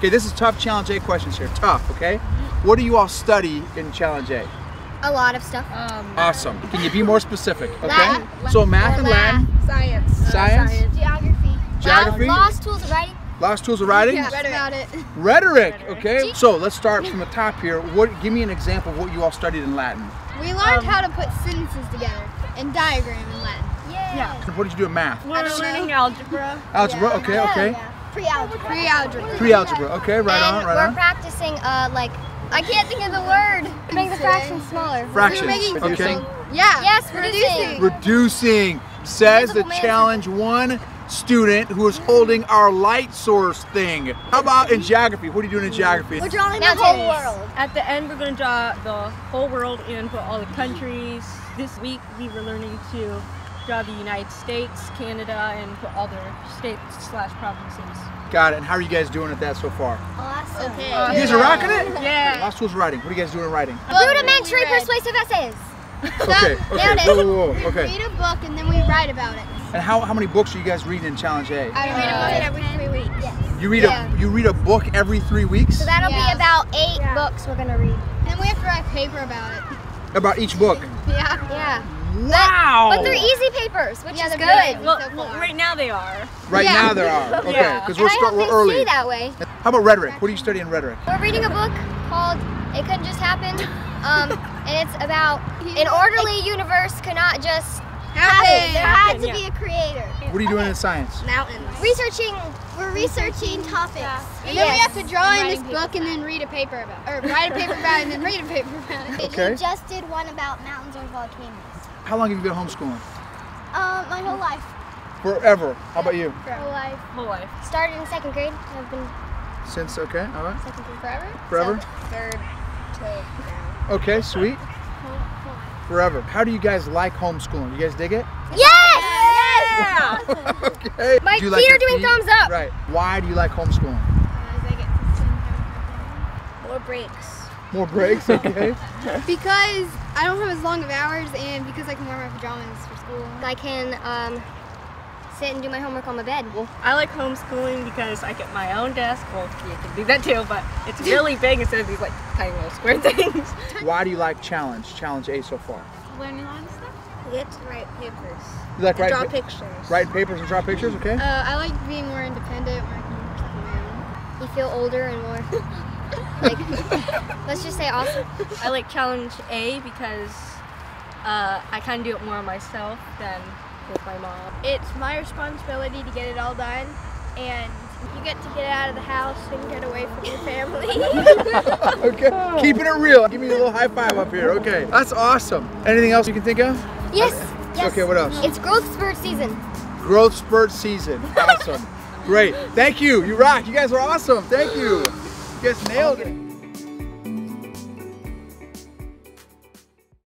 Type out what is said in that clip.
Okay, this is tough Challenge A questions here. Tough, okay? What do you all study in Challenge A? A lot of stuff. Um, Awesome. Can you be more specific? Okay. Latin. So math and Latin, uh, science. science, Geography. Geography? Uh, lost tools of writing. lost tools of writing, Read about it. rhetoric. Okay. So let's start from the top here. What? Give me an example of what you all studied in Latin. We learned um, how to put sentences together and diagram in Latin. Yeah. yeah. What did you do in math? We're learning algebra. Algebra. Okay. Okay. Pre-algebra. Pre-algebra. Pre-algebra. Okay. Right and on. Right we're on. practicing, uh, like, I can't think of the word. Make the fractions smaller. Fractions. making- Okay. Yeah. Yes, reducing. Reducing says the challenge one student who is holding our light source thing. How about in geography? What are you doing in geography? We're drawing the whole world. At the end, we're going to draw the whole world and put all the countries. This week, we were learning to draw the United States, Canada, and put all states slash provinces. Got it. And how are you guys doing at that so far? Awesome. Okay. Uh, you guys are rocking it? Yeah. Lost tools of writing. What are you guys doing in writing? Rudimentary Read. persuasive essays. Okay. Okay. it. Whoa, whoa, whoa. We read a book and then we write about it. And how, how many books are you guys reading in Challenge A? I read a book uh, every three weeks. You read Yeah. a you read a book every three weeks So that'll Yeah. be about eight books we're gonna read. And we have to write a paper about it. about each book. Yeah. Yeah. Wow. But they're easy papers, which Yeah, is good. good. Well, So well, right now they are. Right Yeah. now there are. Okay. Because And we're I start we're early. see that way. How about rhetoric? What are you studying in rhetoric? We're reading a book called It Couldn't Just Happen. Um, and it's about an orderly universe cannot just happen. There had to yeah. be a creator. What are you doing in science? Mountains. Researching, we're researching topics. And then we have to draw in this book and then read a paper about or write a paper about it and then read a paper about it. Okay. just did one about mountains or volcanoes. How long have you been homeschooling? Um, my whole life. Forever. How about you? Whole life. Whole life. Started in second grade. I've been Since okay, all right. second grade Forever? Forever? Third to now. Okay, sweet. Forever. How do you guys like homeschooling? You guys dig it? Yes! Yeah. okay. My Do you like feet are your doing thumbs up. Right. Why do you like homeschooling? More breaks. More breaks, okay. Because I don't have as long of hours and because I can wear my pajamas for school. I can um, sit and do my homework on my bed. I like homeschooling because I get my own desk. Well, you can do that too, but it's really big instead of these like tiny little square things. Why do you like challenge? Challenge A so far. Learning a lot of stuff. We get to write papers. You like writing, draw pa- pictures. Write papers and draw pictures, okay? Uh, I like being more independent when I can do stuff on my own. You feel older and more, like, let's just say awesome. I like challenge A because uh, I kind of do it more myself than with my mom. It's my responsibility to get it all done, and you get to get out of the house and get away from your family. okay. Keeping it real. Give me a little high five up here. Okay. That's awesome. Anything else you can think of? Yes, yes. Okay, what else? It's growth spurt season. Growth spurt season. Awesome. Great. Thank you. You rock. You guys are awesome. Thank you. You guys nailed it.